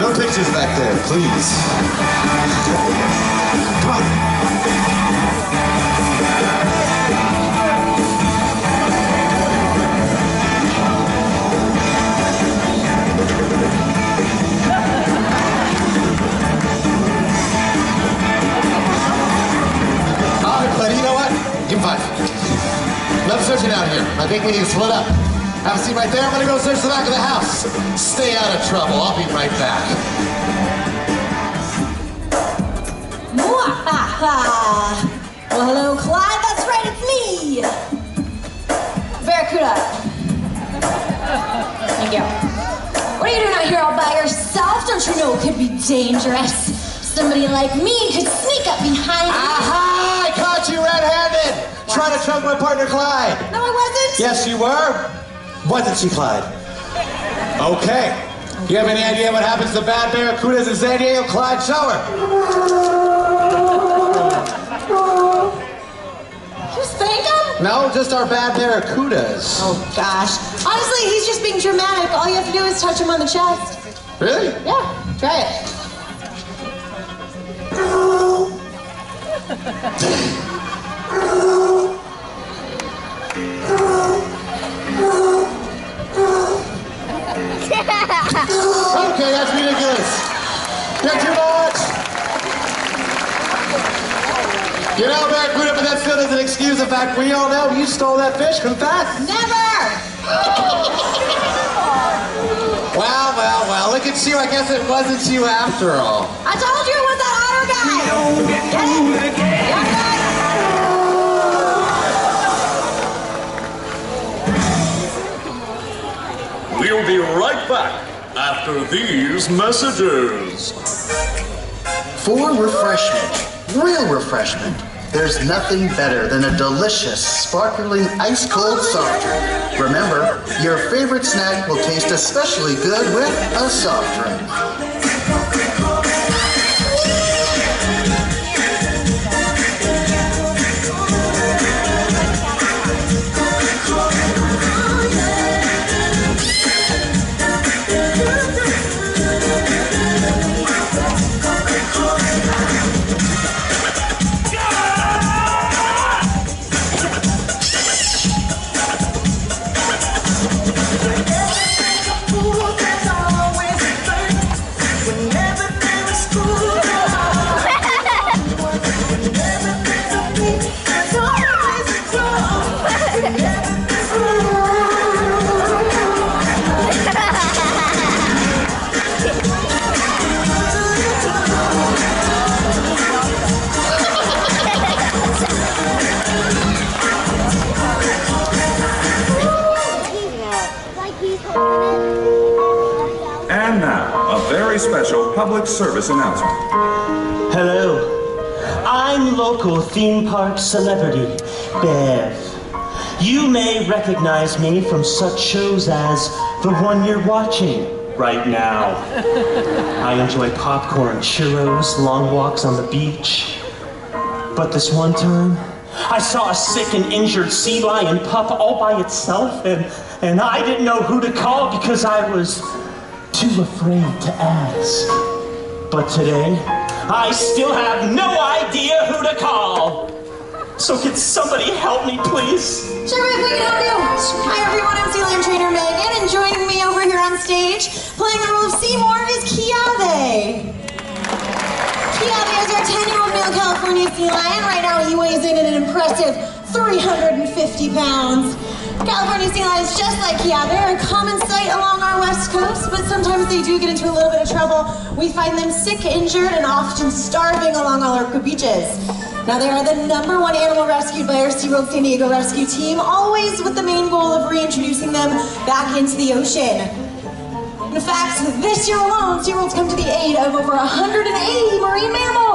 No pictures back there, please. Come on. All right, buddy, you know what? Give him five. Love searching out here. I think we need to split up. Have a seat right there. I'm gonna go search the back of the house. Stay out of trouble. I'll be right back. Well, hello, Clyde. That's right, it's me. Barracuda. Thank you. What are you doing out here all by yourself? Don't you know it could be dangerous? Somebody like me could sneak up behind you. Aha! I caught you red-handed. Trying to trunk my partner Clyde. No, I wasn't. Yes, you were. Wasn't she, Clyde? Okay. Do you have any idea what happens to bad barracudas in San Diego? Clyde, show her. You spank him? No, just our bad barracudas. Oh, gosh. Honestly, he's just being dramatic. All you have to do is touch him on the chest. Really? Yeah, try it. Okay, that's ridiculous. You're too much. You know, Barracuda, but that still doesn't excuse the fact we all know you stole that fish. Confess. Never! Well, well, well. Look at you. I guess it wasn't you after all. I told you it was that otter guy! Get it? Yeah, guy. We'll be right back after these messages. For refreshment, real refreshment, there's nothing better than a delicious, sparkling, ice cold soft drink. Remember, your favorite snack will taste especially good with a soft drink. Public service announcement. Hello. I'm local theme park celebrity, Bev. You may recognize me from such shows as the one you're watching right now. I enjoy popcorn, churros, long walks on the beach. But this one time, I saw a sick and injured sea lion pup all by itself, and, and I didn't know who to call because I was too afraid to ask. But today, I still have no idea who to call. So can somebody help me, please? Sure, if we can help you. Hi, everyone. I'm Lion Trainer Megan, and joining me over here on stage, playing the role of Seymour, is Kiave. Kiave is our 10-year-old male California sea lion. Right now, he weighs in at an impressive 350 pounds. California sea lions, just like Kiave, are a common sight along our west coast, but sometimes they do get into a little bit of trouble. We find them sick, injured, and often starving along all our beaches. Now, they are the number one animal rescued by our SeaWorld San Diego rescue team, always with the main goal of reintroducing them back into the ocean. In fact, this year alone, SeaWorld's come to the aid of over 180 marine mammals.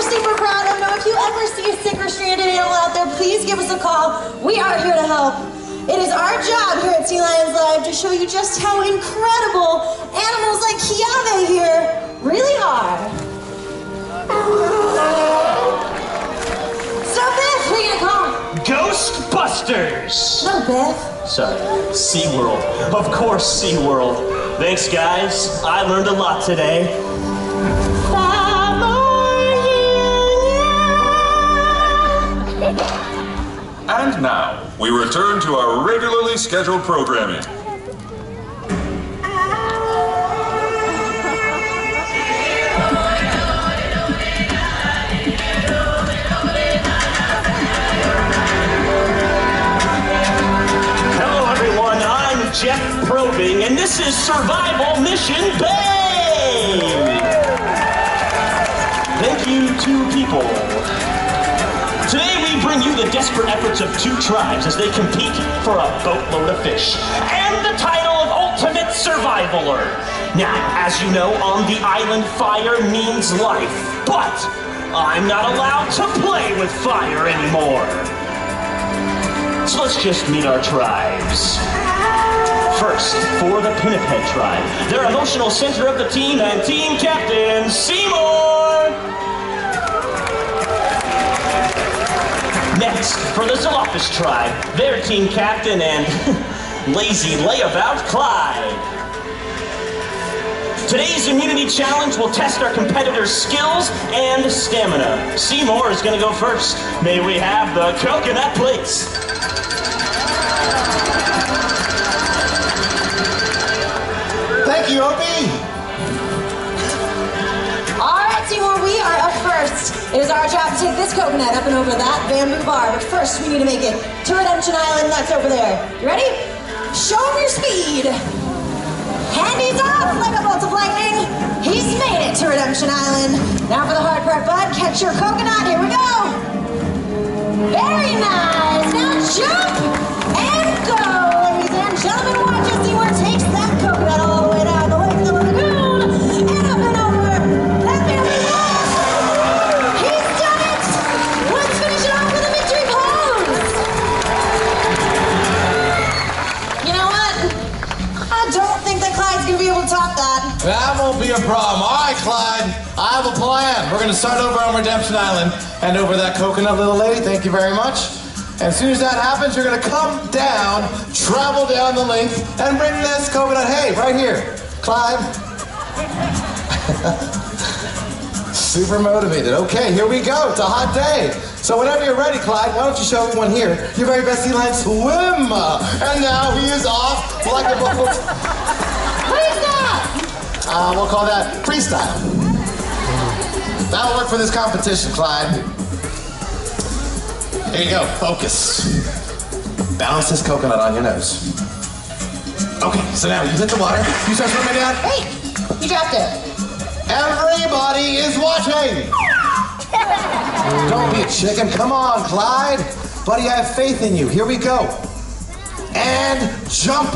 We're super proud of. Now, if you ever see a sick or stranded animal out there, please give us a call. We are here to help. It is our job here at Sea Lions Live to show you just how incredible animals like Kiave here really are. So, Beth, who you gonna call? Ghostbusters! No, Beth. sorry, SeaWorld. Of course, SeaWorld. Thanks, guys. I learned a lot today. We return to our regularly scheduled programming. Hello, everyone. I'm Jeff Probing, and this is Survival Mission Bay. Thank you to people. Today bring you the desperate efforts of two tribes as they compete for a boatload of fish and the title of Ultimate Survivaler. Now, as you know, on the island, fire means life, but I'm not allowed to play with fire anymore. So let's just meet our tribes. First, for the Pinniped tribe, their emotional center of the team and team captain, Seymour. Next, for the Zalophus tribe, their team captain and lazy layabout, Clyde. Today's immunity challenge will test our competitors' skills and stamina. Seymour is going to go first. May we have the coconut plates. Thank you, Opie. All right, Seymour, we are up first. It is our job to take this coconut up and over that bamboo bar. But first, we need to make it to Redemption Island. That's over there. You ready? Show him your speed. Handy's off like a bolt of lightning. He's made it to Redemption Island. Now for the hard part, bud. Catch your coconut. Here we go. Very nice. That. Won't be a problem. All right, Clyde, I have a plan. We're going to start over on Redemption Island and over that coconut little lady. Thank you very much. As soon as that happens, you're going to come down, travel down the length, and bring this coconut. Hey, right here, Clyde. Super motivated. Okay, here we go. It's a hot day. So whenever you're ready, Clyde, why don't you show everyone here your very best sea lion swim? And now he is off like a. What is that? Uh, we'll call that freestyle. That'll work for this competition, Clyde. Here you go, focus. Balance this coconut on your nose. Okay, so now you hit the water, you start swimming down. Hey, you dropped it. Everybody is watching! Don't be a chicken, come on, Clyde. Buddy, I have faith in you. Here we go. And jump.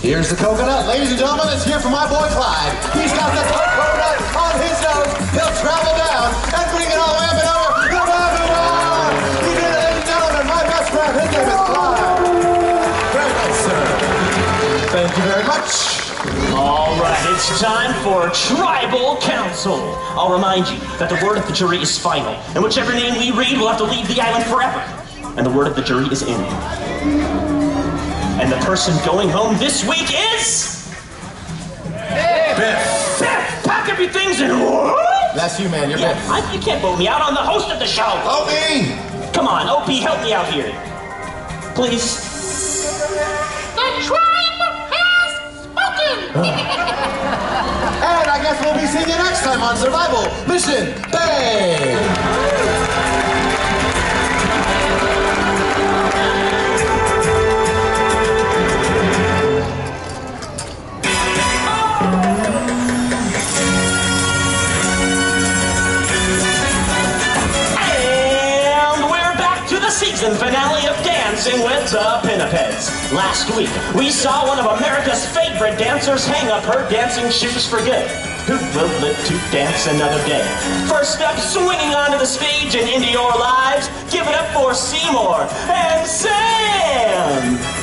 Here's the coconut. Ladies and gentlemen, it's here for my boy Clyde. He's got the coconut on his nose. He'll travel down and bring it all up and over bamboo bar. He did it, ladies and gentlemen. My best friend, his name is Clyde. Very nice, sir. Thank you very much. All right, it's time for Tribal Council. I'll remind you that the word of the jury is final, and whichever name we read will have to leave the island forever. And the word of the jury is in. And the person going home this week is. Biff. Biff! Pack up your things and what? That's you, man. You're Yeah, Biff. I, you can't vote me out. I'm the host of the show. Oh, me. Come on, OP, help me out here. Please. The tribe has spoken. And I guess we'll be seeing you next time on Survival Mission Bay. Season finale of Dancing with the Pinnipeds. Last week, we saw one of America's favorite dancers hang up her dancing shoes for good. Who will live to dance another day? First up, swinging onto the stage and into your lives, give it up for Seymour and Sam!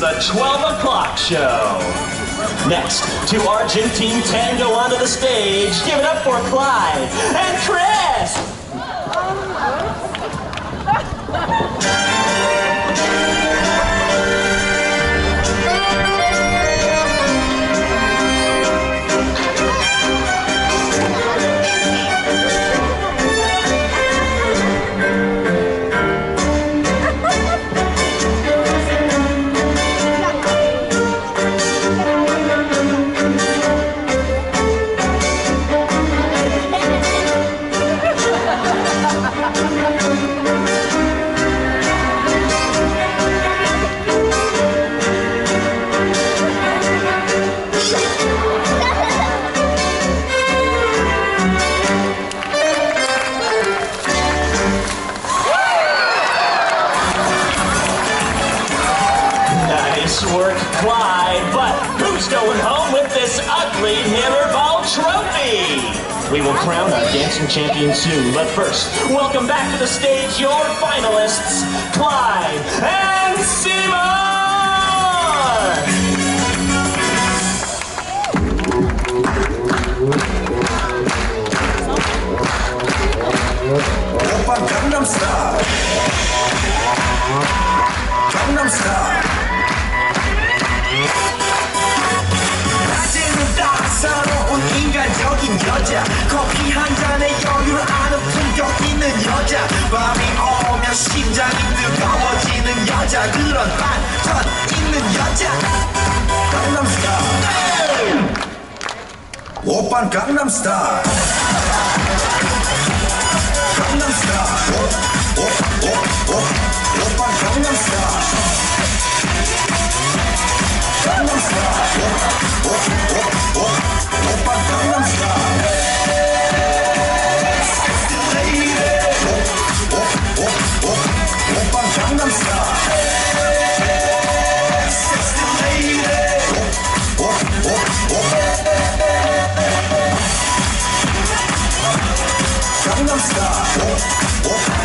The 12 o'clock show. Next, to Argentine Tango onto the stage. Give it up for Clyde and Chris. Hammerball Trophy. We will crown our dancing champion soon, but first, welcome back to the stage your finalists, Clyde and Seymour! Gangnam Style. Gangnam Style. 심장이 뜨거워지는 여자 그런 반전 있는 여자. 강남스타일. 오빤 강남스타 Gangnam